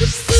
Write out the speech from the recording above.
you see